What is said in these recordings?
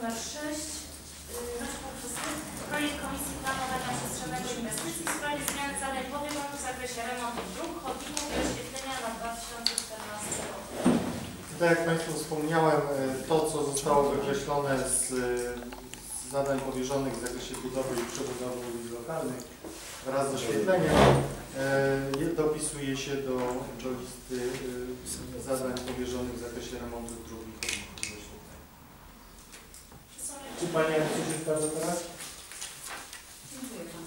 numer 6. Projekt Komisji Planowania Przestrzennego Inwestycji w sprawie zmiany zadań powierzonych w zakresie remontu dróg, chodników i oświetlenia na 2014 rok. Tak jak Państwu wspomniałem, e, to co zostało wykreślone z, e, z zadań powierzonych w zakresie budowy i przebudowy ulic lokalnych wraz z oświetleniem je- dopisuje się do, do listy zadań powierzonych w zakresie remontu dróg i chodników i oświetlenia. Czy Pani jak się zgadza teraz? Dziękuję Pani.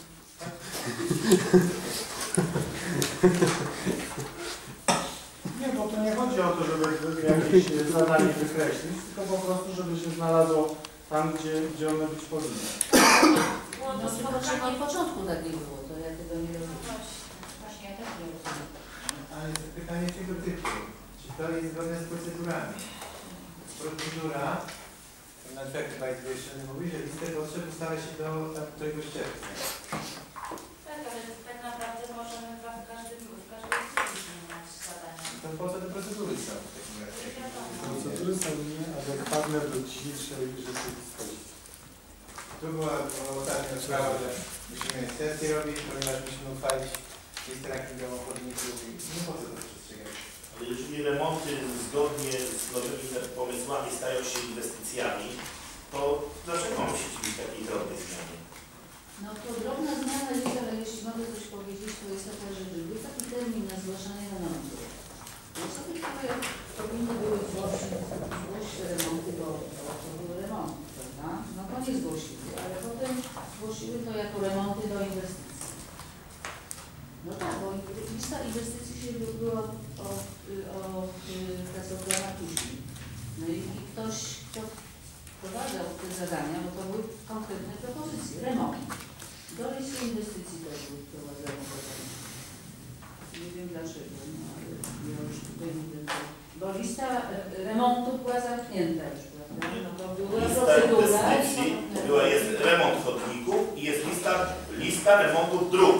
Nie, bo to nie chodzi o to, żeby jakieś zadanie wykreślić, tylko po prostu, żeby się znalazło tam, gdzie, gdzie ono być powinno. Było No to chyba, od początku tak nie było, to ja tego nie rozumiem. właśnie. Ja też nie rozumiem. Ale to pytanie czego typu? Czy to jest zgodne z procedurami? Procedura, jest wyjaśniony, mówi, że listę potrzeb ustala się do tam, któregoś czerwca. Tak, ale tak naprawdę możemy w każdym, w każdej chwili zmieniać zadania. To po co te procedury są w takim razie? Procedury są nieadekwatne do dzisiejszej rzeczywistości. Tu była była ostatnia sprawa, że musimy sesję robić, ponieważ musimy uchwalić listę rankingowo chodników i nie po co to przestrzegać. Ale jeżeli remonty zgodnie z nowymi pomysłami stają się inwestycjami, to dlaczego musi być takiej drobnej zmiany? No to drobna zmiana jest, ale jeśli mogę coś powiedzieć, to jest taka, że był taki termin na zgłaszanie remontu. No Osoby, które powinny były zgłosić, remonty, bo to były remonty, prawda? No to nie zgłosiły, ale potem zgłosiły to jako remonty do inwestycji. No tak, bo lista inwestycji się była o, o, o pracowniach później. No i, i ktoś, kto wprowadzał te zadania, bo to były konkretne propozycje, remont. Do listy inwestycji też były wprowadzane zadania. Nie wiem dlaczego, no ale ja już tutaj to- bo lista e, remontu była zamknięta już, prawda? No to była Lista procedura. była, jest remont chodników i jest lista, lista remontów dróg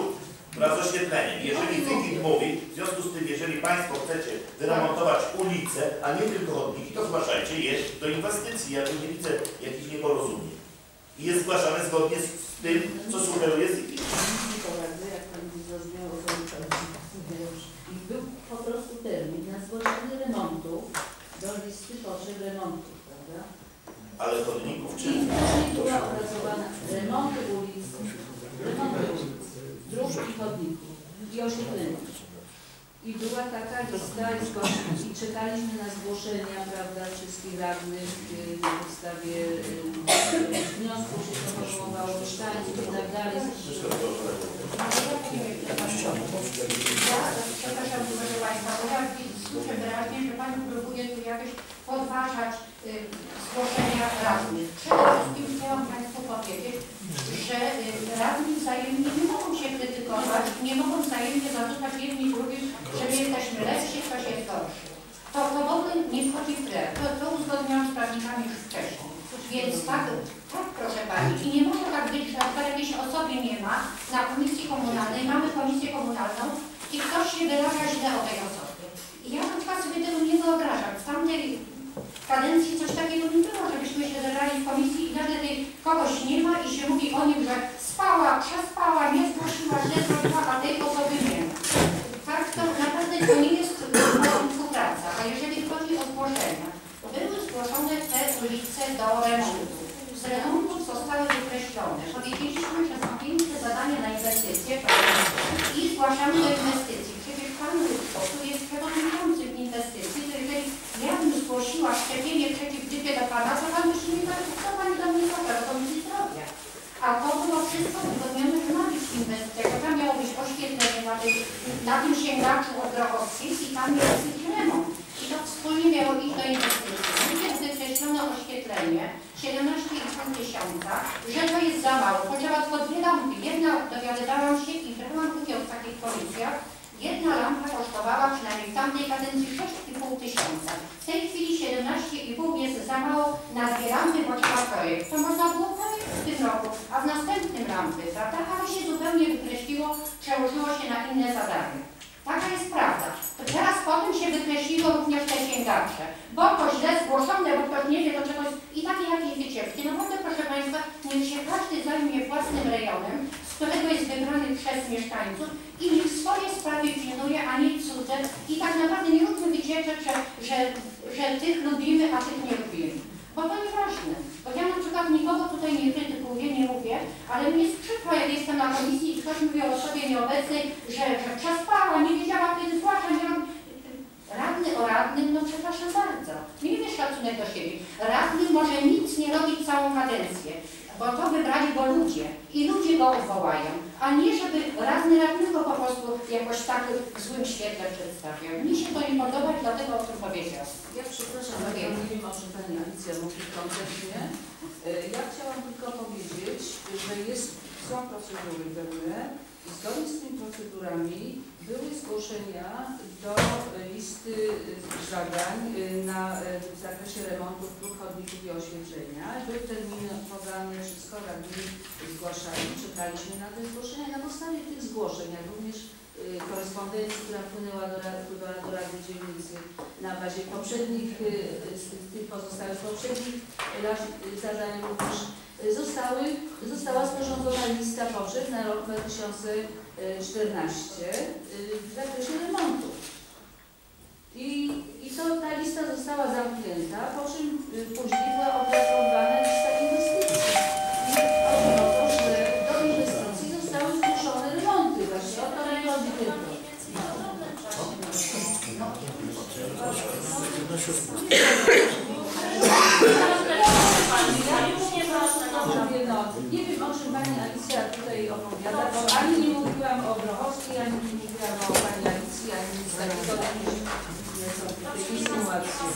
wraz z oświetleniem. Jeżeli Wikit mówi, w związku z tym, jeżeli Państwo chcecie wyremontować ulice, a nie tylko chodniki, to zgłaszajcie je do inwestycji. Ja tu nie widzę jakichś nieporozumień. I jest zgłaszane zgodnie z tym, co sugeruje. I był po prostu termin na zgłoszenie remontu do listy potrzeb remontu, prawda? Ale chodników I czy... później była opracowana remonty ulic, remonty ulic, dróg i chodników i oświetlenia. I była taka lista i, i czekaliśmy na zgłoszenia, prawda, wszystkich radnych y, na podstawie y, wniosków się formułowało mieszkańców i tak dalej. Ja, przepraszam, proszę Państwa, bo ja słyszę wyraźnie, że Pani próbuje tu jakoś podważać y, zgłoszenia radnych. Przede wszystkim chciałam Państwu powiedzieć, że radni wzajemnie nie mogą krytykować, nie mogą wzajemnie zarzucać jedni drugim, że my jesteśmy lepsi, ktoś jest gorszy. To, to w ogóle nie wchodzi w grę. To, to uzgodniłam z prawnikami już wcześniej. Więc tak, tak proszę Pani. I nie może tak być, że jak jakiejś osoby nie ma na komisji komunalnej, mamy komisję komunalną i ktoś się wyraża źle o tej osobie. I ja na przykład sobie tego nie wyobrażam. W tamtej kadencji coś takiego nie było, żebyśmy się zebrali w komisji i nagle tej kogoś nie ma i się mówi o nim, że spała, przespała, nie zgłosiła, źle zrobiła, a tej osoby nie ma. Tak, to naprawdę to nie jest współpraca. A jeżeli chodzi o zgłoszenia, były zgłoszone te ulice do remontu. Z remontów zostały wykreślone. Powiedzieliśmy, że są piękne zadania na inwestycje i zgłaszamy do inwestycji. Przecież Pan tu jest przewodniczącym inwestycji, to jeżeli ja bym zgłosiła szczepienie przeciw grypie do Pana, to Pan już nie wie, co Pan do mnie zabrał, do Komisji Zdrowia. A to było wszystko uzgodnione, że ma być inwestycja, bo tam miało być oświetlenie na, tym sięgaczu od Grochowskich i tam być remont. I to wspólnie miało iść do inwestycji. Najpierw wykreślono oświetlenie 17,5 tysiąca, że to jest za mało. Potrzeba tylko dwie lampy. Jedna, dowiadywałam się i brałam udział w takich komisjach, jedna lampa kosztowała przynajmniej w tamtej kadencji 6,5 tysiąca. W tej chwili 17,5 jest za mało na dwie lampy, bo projekt. To można było w tym roku, a w następnym lampy, prawda? nie wykreśliło, przełożyło się na inne zadanie. Taka jest prawda. To teraz potem się wykreśliło również te sięgacze, bo to źle zgłoszone, bo ktoś nie wie do czegoś i takie jakieś wycieczki. No Naprawdę proszę Państwa, niech się każdy zajmie własnym rejonem, z którego jest wybrany przez mieszkańców i nieważne. Bo ja na przykład nikogo tutaj nie krytykuję, nie mówię, ale mnie jest przykro, jak jestem na komisji i ktoś mówi o osobie nieobecnej, że, że przespała, nie wiedziała kiedy zgłasza, nie robi. Radny o radnym, no przepraszam bardzo, miejmy szacunek do siebie. Radny może nic nie robić całą kadencję, bo to wybrali go ludzie i ludzie go odwołają, a nie żeby radny radnego po prostu jakoś tak w złym świetle przedstawiał. Mi się to nie podoba dlatego o tym powiedział. Ja przepraszam, ale ja o czym Pani Alicja mówi konkretnie. E, Ja chciałam tylko powiedzieć, że jest, są procedury pewne. Zgodnie z tymi procedurami były zgłoszenia do listy e, zadań e, na, e, w zakresie remontów dróg, chodników i oświetlenia. Były terminy podane, wszystko radni zgłaszali, czekaliśmy na te zgłoszenia. Na podstawie tych zgłoszeń, jak również korespondencji, która wpłynęła do, do Rady Dzielnicy na bazie poprzednich, y, z tych, pozostałych poprzednich y, zadań również y, zostały, została sporządzona lista potrzeb na rok 2014 y, w zakresie nie wiem o czym Pani Alicja tutaj opowiada, bo ani nie mówiłam o Brochowskiej, ani nie mówiłam o Pani Alicji, ani nic takiego, są takie nie ma insynuacje.